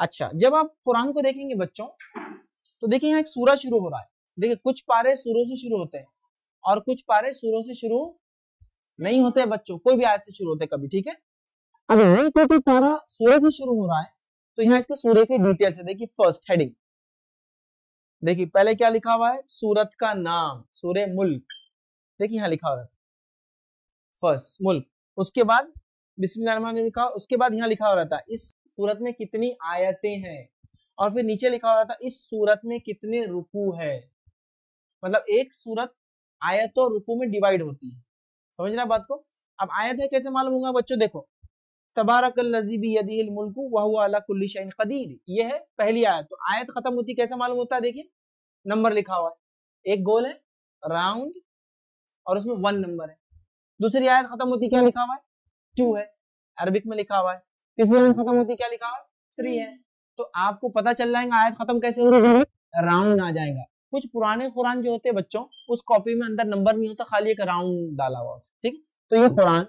अच्छा जब आप कुरान को देखेंगे बच्चों तो देखिए यहाँ एक सूरज शुरू हो रहा है। देखिए, कुछ पारे सूरों से शुरू होते हैं और कुछ पारे सूरों से शुरू नहीं होते बच्चों, कोई भी आयत से शुरू होते कभी, ठीक है? अगर नहीं कोई पारा सूरज से शुरू हो रहा है तो यहाँ इसके सूर्य की डिटेल्स है। देखिए फ़र्स्ट हेडिंग देखिए, पहले क्या लिखा हुआ है? सूरत का नाम सूर्य मुल्क। देखिए, यहाँ लिखा हुआ है। फ़र्स्ट मुल्क। उसके बाद, बिस्मिल्लाह लिखा, उसके बाद यहाँ लिखा हो रहा था इस सूरत में कितनी आयतें हैं? और फिर नीचे लिखा हुआ था, इस सूरत में कितने रुकू है? मतलब एक सूरत आयत और रुकू में डिवाइड होती है। समझ रहे बात को? अब आयत है, कैसे मालूम होगा बच्चों? देखो यदील मुल्कु कदीर। ये है पहली आयत। तो आयत खत्म होती, कैसे मालूम होता है? देखिए, नंबर लिखा हुआ है। एक गोल है, राउंड, और उसमें वन नंबर है। दूसरी आयत खत्म होती, क्या लिखा हुआ है? टू है। अरबिक में लिखा हुआ है। तीसरी आयत खत्म होती? क्या लिखा हुआ? थ्री है। तो आपको पता चल जाएगा, आयत खत्म कैसे हो रही है? राउंड आ जाएगा। कुछ पुराने कुरान जो होते हैं बच्चों, उस कॉपी में अंदर नंबर नहीं होता, खाली एक राउंड डाला हुआ होता ठीक तो ये कुरान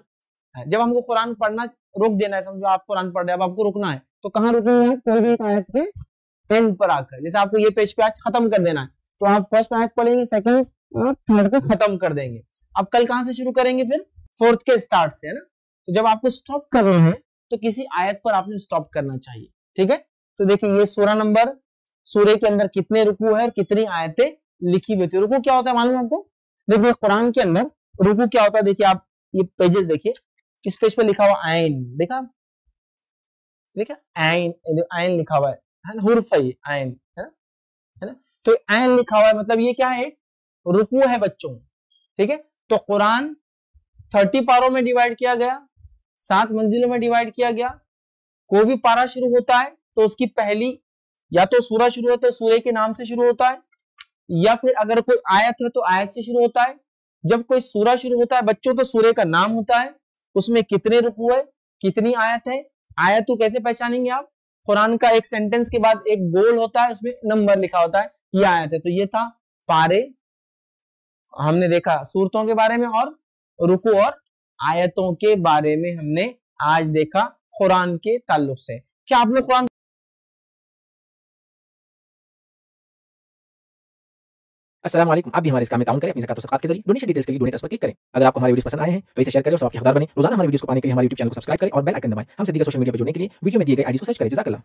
है। जब हमको कुरान पढ़ना, रोक देना है, समझो आप कुरान पढ़ रहे हैं, अब आपको रुकना है। तो कहाँ रुकना है? कोई भी आयत के एंड पर आकर। जैसे आपको ये पेज पे आज खत्म कर देना है तो आप फ़र्स्ट आयत पढ़ेंगे सेकंड और थर्ड को खत्म कर देंगे। अब कल कहाँ से शुरू करेंगे फिर? फोर्थ के स्टार्ट से, है ना? तो जब आपको स्टॉप कर रहे हैं तो किसी आयत पर आपने स्टॉप करना चाहिए। ठीक है? तो देखिए, ये सोलह नंबर सूर्य के अंदर कितने रुकू है और कितनी आयतें लिखी हुई थी रुकू क्या होता है मालूम आपको? देखिए, कुरान के अंदर रुकू क्या होता है? देखिए, आप ये पेजेस देखिए। किस पेज पे लिखा हुआ? आयन। देखा? देखा? आयन। आयन लिखा हुआ है। है ना? हुर्फ है आयन। है ना? है ना? तो आयन लिखा हुआ है मतलब ये क्या है? रुकू है बच्चों। ठीक है? तो कुरान थर्टी पारों में डिवाइड किया गया। सात मंजिलों में डिवाइड किया गया। कोई भी पारा शुरू होता है तो उसकी पहली या तो सूरज शुरू होता है, सूर्य के नाम से शुरू होता है, या फिर अगर कोई आयत है तो आयत से शुरू होता है। जब कोई सूरज शुरू होता है, बच्चों तो सूर्य का नाम होता है। उसमें कितने रुकू है कितनी आयत है, आयत को कैसे पहचानेंगे आप? कुरान का एक सेंटेंस के बाद एक गोल होता है, उसमें नंबर लिखा होता है, ये आयत है। तो ये था पारे, हमने देखा सूरतों के बारे में और रुकू और आयतों के बारे में हमने आज देखा कुरान के ताल्लुक से। क्या आपने कुरान अस्सलाम वालेकुम आप भी हमारे इस काम में ताउन करें, अपनी ज़कात और के ज़रिए। डोनेशन डिटेल्स के लिए डोनेट पर क्लिक करें। अगर आपको हमारे वीडियो पसंद आए हैं तो इसे शेयर करें और सबके हकदार बने। रोज़ाना हमारे वीडियो को पाने के लिए हमारे यूट्यूब चैनल को सब्सक्राइब करें और बेल आइकन दबाएँ। हमसे दिए सोशल मीडिया पर जुड़ने के लिए वीडियो में दिए गए आईडी को सर्च करें। जजाकल्लाह